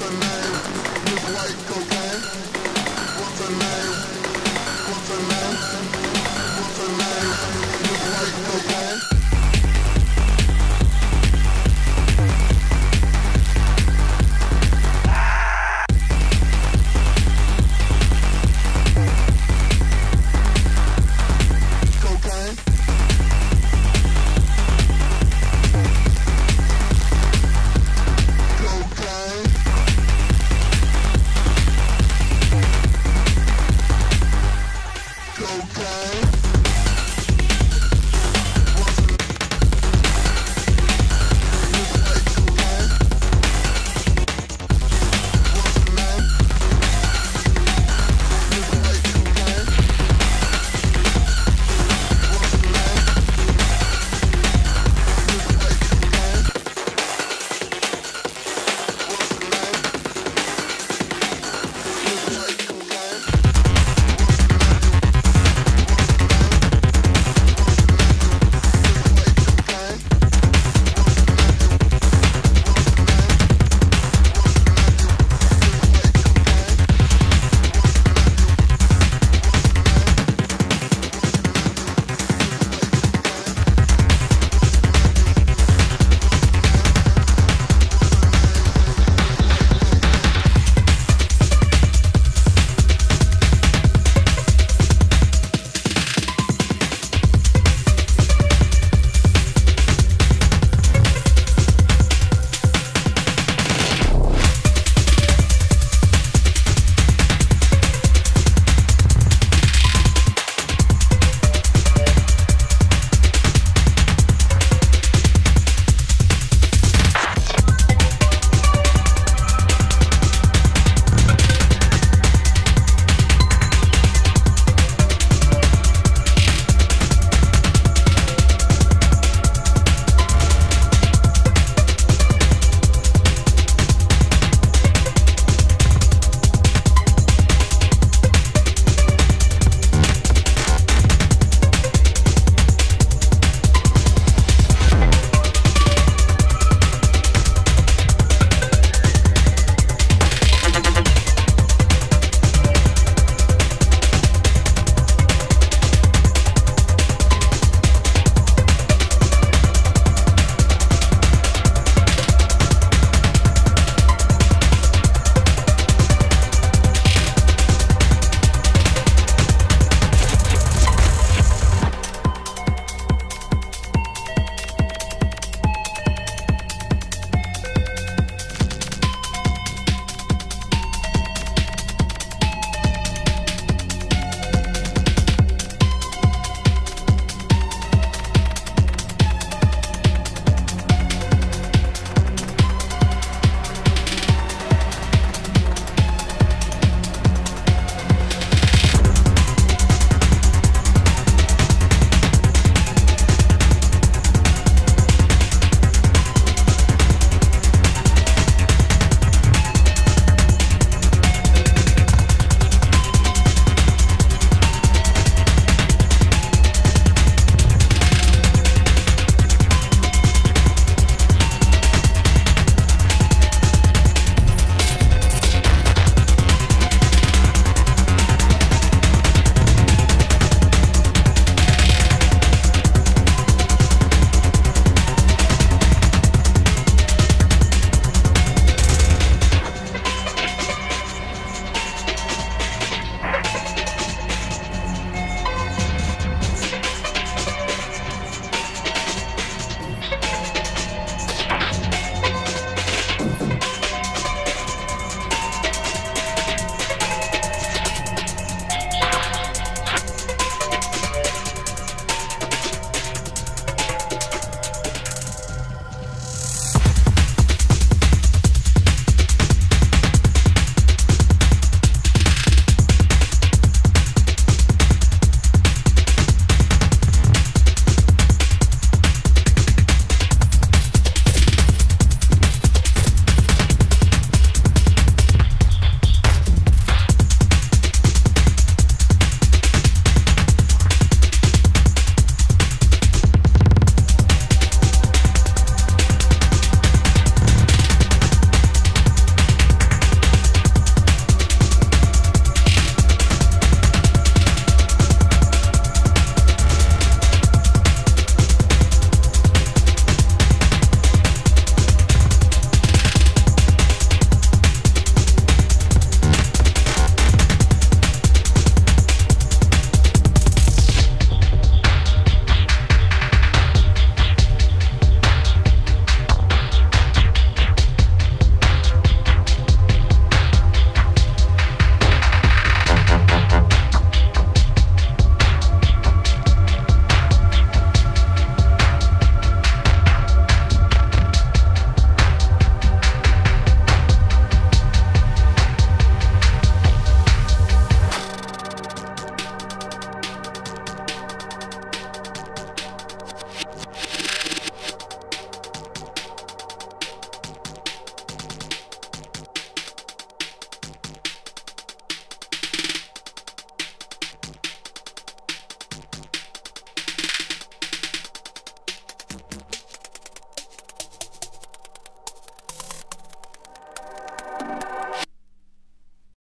What's her name? What's her name?